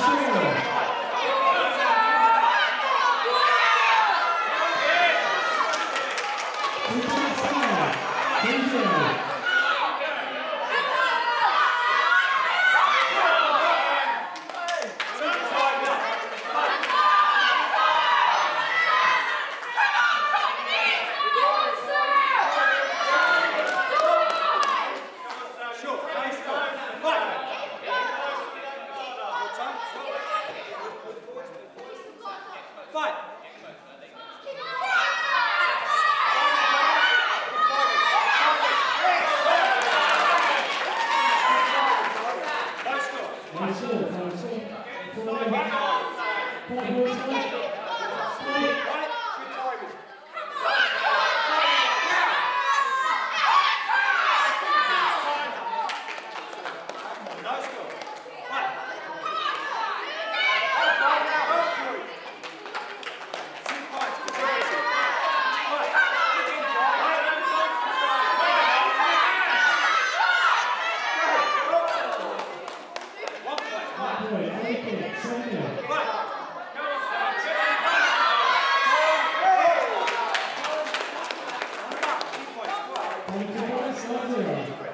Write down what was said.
10이면 Thank you. Right. Tem que começar, né?